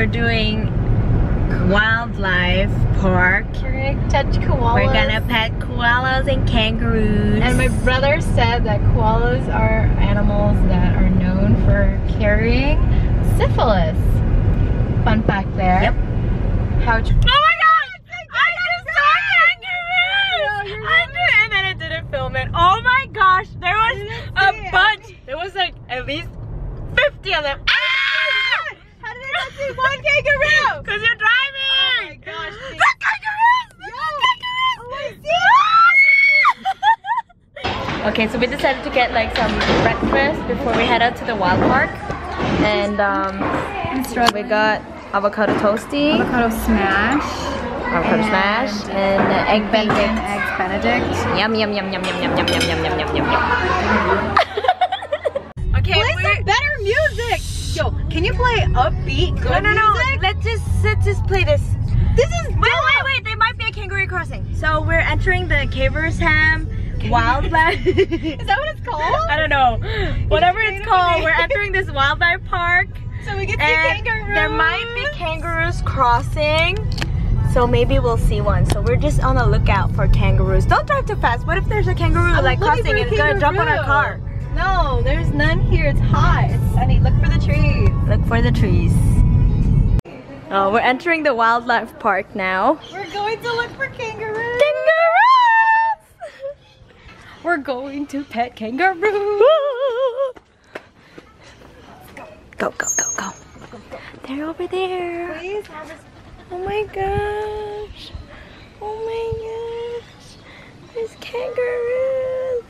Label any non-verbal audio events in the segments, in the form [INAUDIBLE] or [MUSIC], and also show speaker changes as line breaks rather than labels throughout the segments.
we're doing wildlife park.
We're gonna touch koalas.
We're gonna pet koalas and kangaroos.
And my brother said that koalas are animals that are known for carrying syphilis. Fun fact there.
Yep.
How
oh my god! I just saw kangaroos! [LAUGHS] I did, and then it didn't film it. Oh my gosh, there was a bunch. It. There was like at least 50 of them. Ah!
See one kangaroo?
Cause you're driving!
Oh my gosh,
The kangaroos! The kangaroos! okay, so we decided to get like some breakfast before we head out to the wild park. And um, we got avocado toasty,
Avocado smash.
avocado smash, and uh, egg benedict.
eggs benedict.
Yum yum yum yum yum yum yum yum yum yum yum yum yum.
Upbeat good
no no no.
music?
Let's just let's just play this.
This is
Wait wait wait. There might be a kangaroo crossing. So we're entering the Caversham Wildlife. [LAUGHS]
Is that what it's called?
I don't know. Whatever it's called. We're entering this wildlife park.
So we get to
And
kangaroos.
there might be kangaroos crossing. So maybe we'll see one. So we're just on the lookout for kangaroos. Don't drive too fast. What if there's a kangaroo
I'm
like crossing and it's gonna jump on our car?
No, there's none here. It's hot. It's sunny. Look for the trees.
Look for the trees. Oh, we're entering the wildlife park now.
We're going to look for kangaroos.
Kangaroos! [LAUGHS] We're going to pet kangaroos. Go, go, go, go. They're over there.
Please.
Oh my gosh. Oh my gosh. There's kangaroos.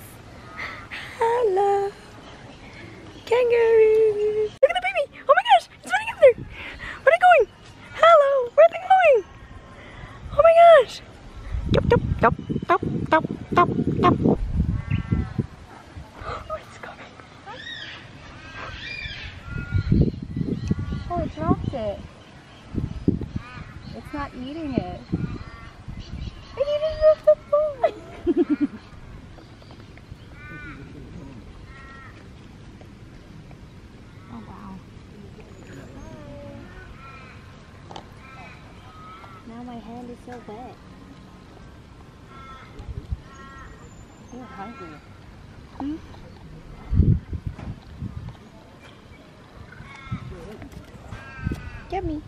Hello. Kangaroos. Look at the baby. Oh my gosh. It's running up there. Where are they going? Hello. Where are they going? Oh my gosh. Yup, yup, yup, yup, yup, yup, yup. Oh, it's coming.
Oh, it. It's not eating it.
I didn't drop the phone. [LAUGHS]
Oh wow. Now my hand is so wet. You're hungry.
Hmm? Do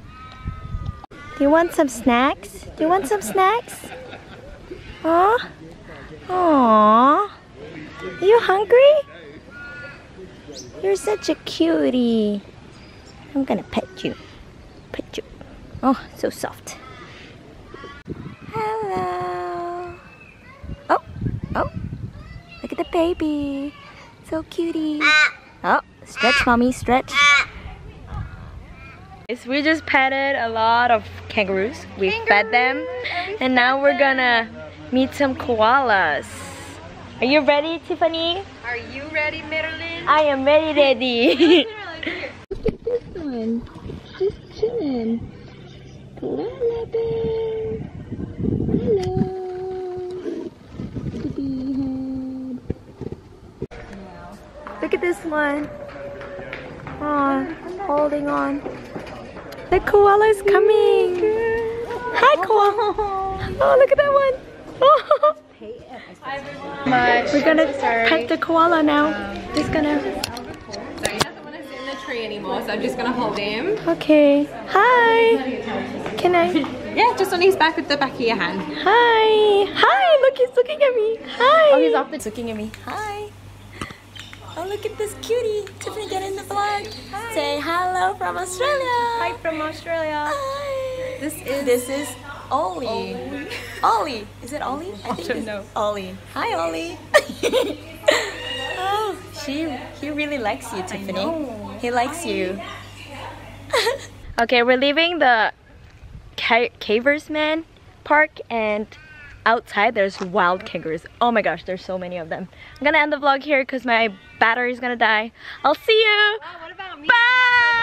you want some snacks? Do you want some snacks? Aw? Aww. Are you hungry? You're such a cutie. I'm gonna pet you. Pet you. Oh, so soft. Hello. Oh, oh. Look at the baby. So cutie. Ah. Oh, stretch, mommy, stretch. Yes, We just petted a lot of kangaroos. We fed them. And now we're gonna meet some koalas. Are you ready, Tiffany?
Are you ready, Marilyn?
I am very ready. [LAUGHS] [LAUGHS]
Look at this one. Just chilling. Koala bear. Hello. Baby head.
Look at this one. Aw, holding on. The koala is coming. Hi, koala. Oh, look at that one. Oh. We're gonna pet the koala now. Just gonna.
So he doesn't want to sit in the tree anymore, so I'm just gonna hold him.
Okay. Hi. Can I?
Yeah, just on his back with the back of your hand.
Hi. Hi. Look, he's looking at me. Hi.
Oh, he's off the-
looking at me. Hi. Oh, look at this cutie. Tiffany, get in the vlog. Say hello from Australia. Hi from Australia. Hi. This is this is Ollie. Ollie. Is it Ollie? I think don't know. Ollie. Hi, Ollie. [LAUGHS] oh, she he really likes you, Tiffany. He likes you. [LAUGHS] okay, we're leaving the Ca- Caversham Park and outside there's wild kangaroos. Oh my gosh, there's so many of them. I'm gonna end the vlog here because my battery's gonna die. I'll see you.
What about me?
Bye.